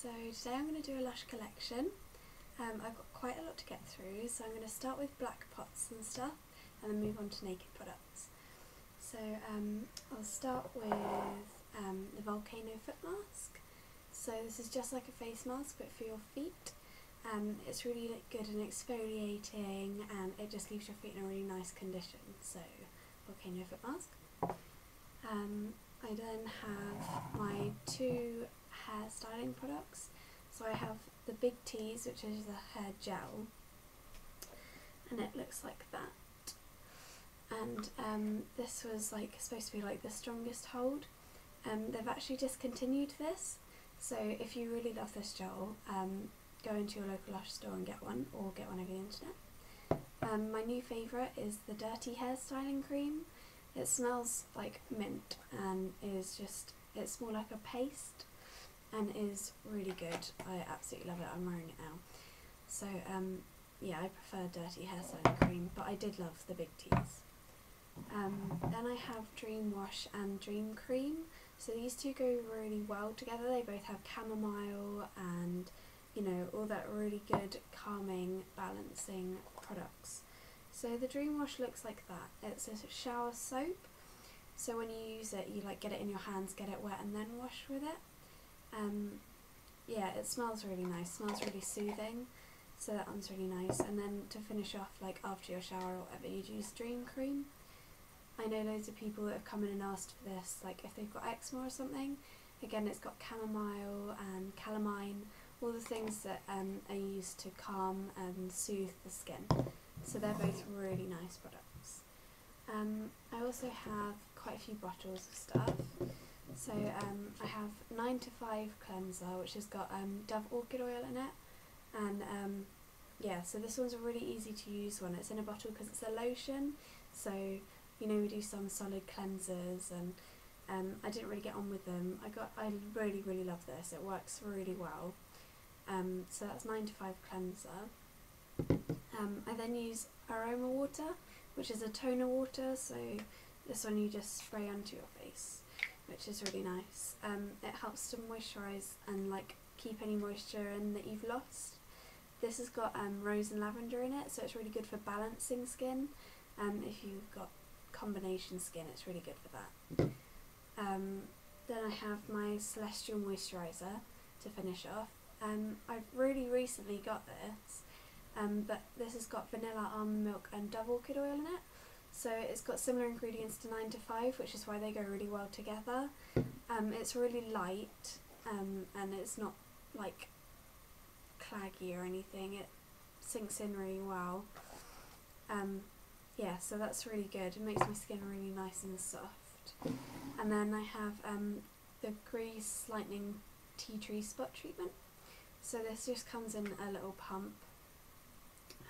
So today I'm going to do a Lush collection. Um, I've got quite a lot to get through, so I'm going to start with black pots and stuff, and then move on to naked products. So um, I'll start with um, the Volcano foot mask. So this is just like a face mask, but for your feet. Um, it's really good and exfoliating, and it just leaves your feet in a really nice condition. So Volcano foot mask. Um, I then have my two hair styling products. So I have the Big Tease, which is the hair gel, and it looks like that. And um, this was like supposed to be like the strongest hold. Um, they've actually discontinued this, so if you really love this gel, um, go into your local Lush store and get one, or get one over the internet. Um, my new favourite is the Dirty Hair Styling Cream. It smells like mint and is just, it's more like a paste and is really good. I absolutely love it. I'm wearing it now. So um, yeah, I prefer Dirty Hair Styling Cream, but I did love the Big Tease. Um, then I have Dream Wash and Dream Cream. So these two go really well together. They both have chamomile and you know all that really good calming balancing products. So the Dream Wash looks like that. It's a shower soap. So when you use it, you like get it in your hands, get it wet, and then wash with it. Um, yeah, it smells really nice. Smells really soothing. So that one's really nice. And then to finish off, like after your shower or whatever, you'd use Dream Cream. I know loads of people that have come in and asked for this, like if they've got eczema or something. Again, it's got chamomile and calamine, all the things that um, are used to calm and soothe the skin. So they're both really nice products. Um, I also have quite a few bottles of stuff. So um, I have 9 to 5 cleanser which has got um, Dove Orchid Oil in it and um, yeah so this one's a really easy to use one. It's in a bottle because it's a lotion so you know we do some solid cleansers and um, I didn't really get on with them. I got I really really love this. It works really well. Um, so that's 9 to 5 cleanser. Um, I then use aroma water, which is a toner water, so this one you just spray onto your face, which is really nice. Um, it helps to moisturise and like keep any moisture in that you've lost. This has got um, rose and lavender in it, so it's really good for balancing skin. Um, if you've got combination skin, it's really good for that. Um, then I have my Celestial Moisturiser to finish off. Um, I've really recently got this, um, but this has got vanilla, almond milk and dove orchid oil in it. So it's got similar ingredients to 9 to 5, which is why they go really well together. Um, it's really light um, and it's not like claggy or anything. It sinks in really well. Um, yeah, so that's really good. It makes my skin really nice and soft. And then I have um, the Grease Lightning Tea Tree Spot Treatment. So this just comes in a little pump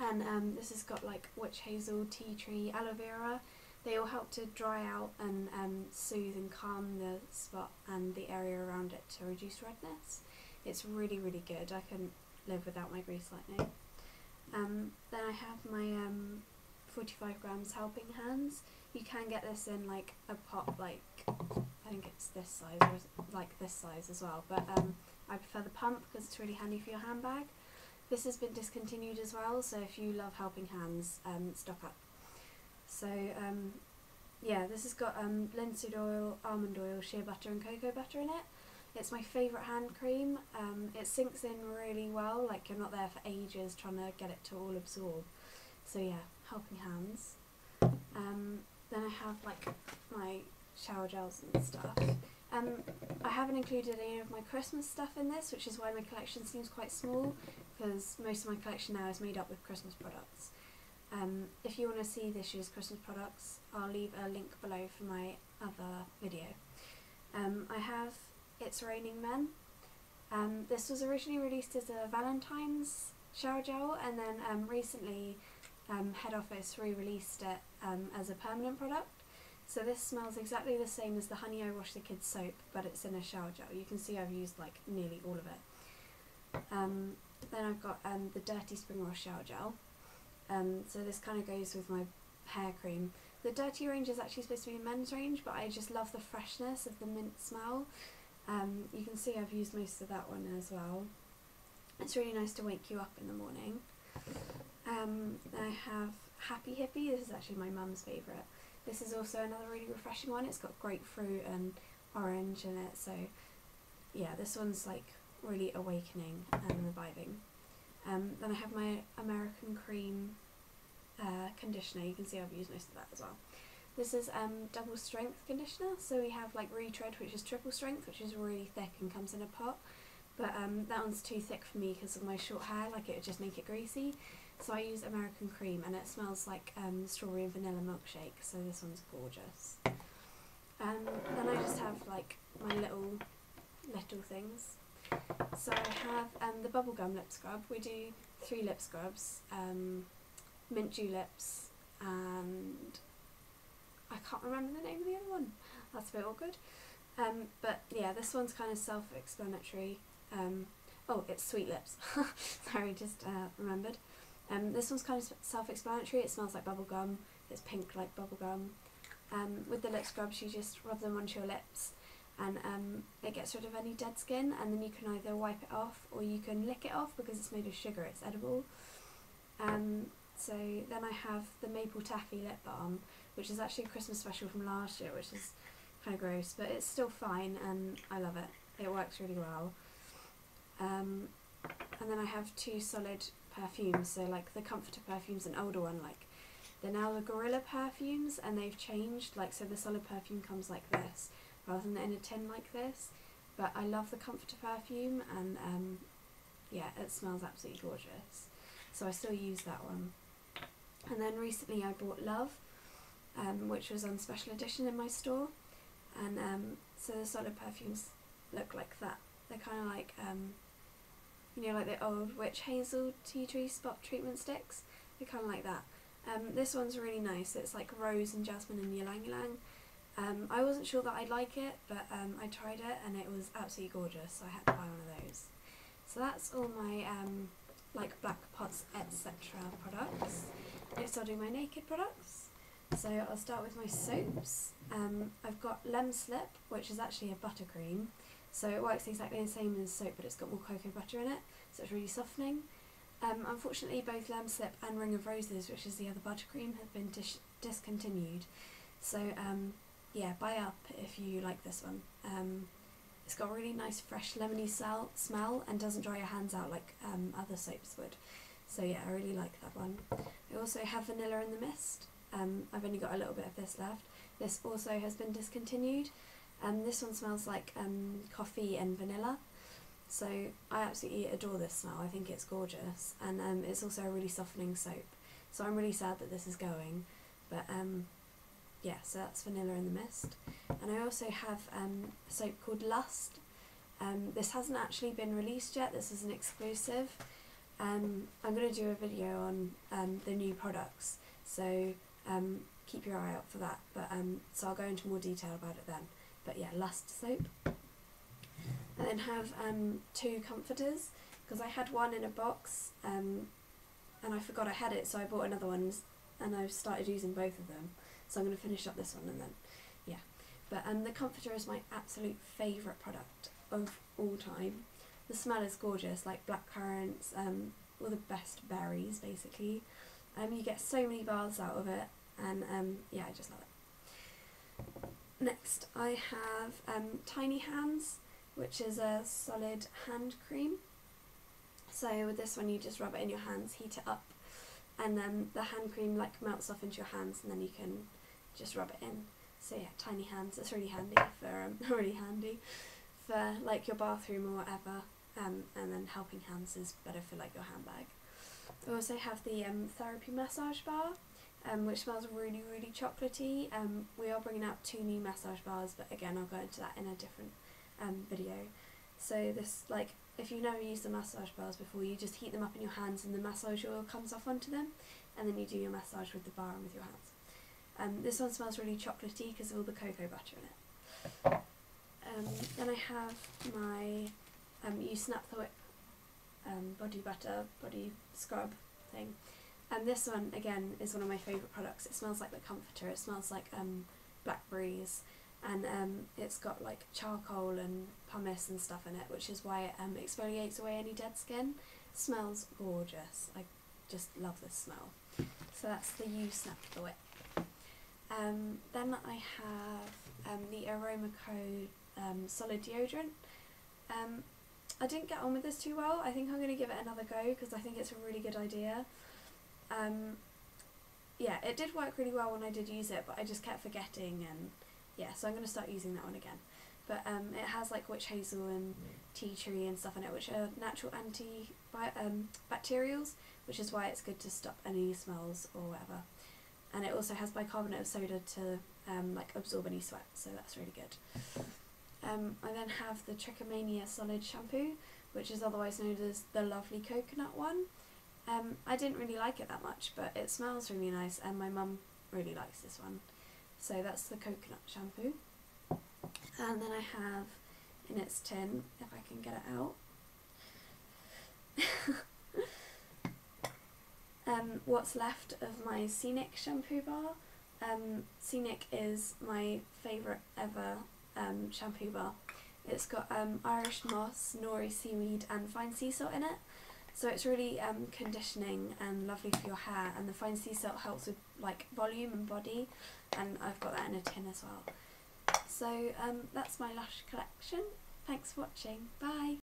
and um, this has got like witch hazel, tea tree, aloe vera. They all help to dry out and um, soothe and calm the spot and the area around it to reduce redness. It's really really good. I couldn't live without my grease lightning. Um, then I have my um, 45 grams helping hands. You can get this in like a pot like I think it's this size or like this size as well but um, I prefer the pump because it's really handy for your handbag. This has been discontinued as well, so if you love Helping Hands, um, stock up. So, um, yeah, this has got um, linseed oil, almond oil, shea butter and cocoa butter in it. It's my favourite hand cream. Um, it sinks in really well, like you're not there for ages trying to get it to all absorb. So yeah, Helping Hands. Um, then I have like my shower gels and stuff. Um, I haven't included any of my Christmas stuff in this, which is why my collection seems quite small, because most of my collection now is made up with Christmas products. Um, if you want to see this year's Christmas products, I'll leave a link below for my other video. Um, I have It's Raining Men. Um, this was originally released as a Valentine's shower gel, and then um, recently um, Head Office re-released it um, as a permanent product. So this smells exactly the same as the Honey I Wash the Kids soap, but it's in a shower gel. You can see I've used like nearly all of it. Um, then I've got um, the Dirty Spring Wash Shower Gel. Um, so this kind of goes with my hair cream. The Dirty range is actually supposed to be a men's range, but I just love the freshness of the mint smell. Um, you can see I've used most of that one as well. It's really nice to wake you up in the morning. Um, I have Happy Hippy, this is actually my mum's favourite. This is also another really refreshing one. It's got grapefruit and orange in it, so yeah, this one's like really awakening and reviving. Um, then I have my American Cream uh, conditioner. You can see I've used most of that as well. This is um, double strength conditioner. So we have like Retread, which is triple strength, which is really thick and comes in a pot. But um, that one's too thick for me because of my short hair. Like it would just make it greasy. So I use American Cream, and it smells like um, strawberry and vanilla milkshake. So this one's gorgeous. Um, then I just have like my little little things. So I have um, the bubblegum lip scrub. We do three lip scrubs, um, mint julips, and I can't remember the name of the other one. That's a bit awkward. Um, but yeah, this one's kind of self-explanatory. Um, oh, it's Sweet Lips. Sorry, just uh, remembered. Um, this one's kind of self-explanatory. It smells like bubblegum. It's pink like bubblegum. Um, with the lip scrubs, you just rub them onto your lips and um, it gets rid of any dead skin and then you can either wipe it off or you can lick it off because it's made of sugar, it's edible. Um, so then I have the Maple Taffy Lip Balm, which is actually a Christmas special from last year, which is kind of gross, but it's still fine and I love it. It works really well. Um, and then I have two solid perfumes, so like the Comforter perfume's an older one, like they're now the Gorilla perfumes and they've changed, like so the solid perfume comes like this rather than in a tin like this. But I love the Comforter perfume and um, yeah, it smells absolutely gorgeous. So I still use that one. And then recently I bought Love, um, which was on special edition in my store. And um, so the solid perfumes look like that. They're kind of like, um, you know, like the old witch hazel tea tree spot treatment sticks. They're kind of like that. Um, this one's really nice. It's like rose and jasmine and ylang ylang. Um, I wasn't sure that I'd like it, but um, I tried it and it was absolutely gorgeous, so I had to buy one of those. So that's all my um, like black pots etc. products. Next I'll do my naked products. So I'll start with my soaps. Um, I've got Lem Slip, which is actually a buttercream. So it works exactly the same as soap, but it's got more cocoa butter in it, so it's really softening. Um, unfortunately, both Lem Slip and Ring of Roses, which is the other buttercream, have been dis discontinued. So um, yeah, buy up if you like this one. Um, it's got a really nice fresh lemony smell, smell and doesn't dry your hands out like um, other soaps would. So yeah, I really like that one. I also have Vanilla in the Mist. Um, I've only got a little bit of this left. This also has been discontinued. Um, this one smells like um, coffee and vanilla. So I absolutely adore this smell. I think it's gorgeous. And um, it's also a really softening soap. So I'm really sad that this is going. But um, yeah, so that's Vanilla in the Mist. And I also have um, a soap called Lust. Um, this hasn't actually been released yet, this is an exclusive. Um, I'm going to do a video on um, the new products, so um, keep your eye out for that. But um, So I'll go into more detail about it then. But yeah, Lust soap. And then have um, two comforters, because I had one in a box um, and I forgot I had it, so I bought another one and I've started using both of them. So I'm going to finish up this one and then, yeah. But um, the Comforter is my absolute favourite product of all time. The smell is gorgeous, like black currants, um, all the best berries basically. Um, you get so many baths out of it and um, yeah, I just love it. Next I have um, Tiny Hands, which is a solid hand cream. So with this one you just rub it in your hands, heat it up, and then the hand cream like melts off into your hands and then you can just rub it in. So yeah, tiny hands, it's really handy for, um, really handy for like your bathroom or whatever. Um, and then helping hands is better for like your handbag. We also have the um, therapy massage bar, um, which smells really, really chocolatey. Um, we are bringing out two new massage bars, but again, I'll go into that in a different um, video. So this, like, if you've never used the massage bars before, you just heat them up in your hands and the massage oil comes off onto them, and then you do your massage with the bar and with your hands. Um, this one smells really chocolatey because of all the cocoa butter in it. Um, then I have my um, You Snap the Whip um, body butter, body scrub thing. And this one, again, is one of my favourite products. It smells like the Comforter. It smells like um, blackberries and um, it's got like charcoal and pumice and stuff in it, which is why it um, exfoliates away any dead skin. Smells gorgeous. I just love this smell. So that's the U Snap the Whip. Um, then I have um, the Aroma Code um, Solid Deodorant. Um, I didn't get on with this too well. I think I'm going to give it another go because I think it's a really good idea. Yeah, it did work really well when I did use it, but I just kept forgetting and yeah, so I'm going to start using that one again. But um, it has like witch hazel and tea tree and stuff in it, which are natural anti um, bacterials, which is why it's good to stop any smells or whatever. And it also has bicarbonate of soda to um, like absorb any sweat, so that's really good. Um, I then have the Trichomania Solid Shampoo, which is otherwise known as the Lovely Coconut one. Um, I didn't really like it that much, but it smells really nice, and my mum really likes this one. So that's the coconut shampoo. And then I have in its tin, if I can get it out, um, what's left of my Seanik shampoo bar. Um, Seanik is my favourite ever um, shampoo bar. It's got um, Irish moss, nori seaweed and fine sea salt in it. So it's really um, conditioning and lovely for your hair and the fine sea salt helps with like volume and body and I've got that in a tin as well. So um, that's my Lush collection. Thanks for watching. Bye.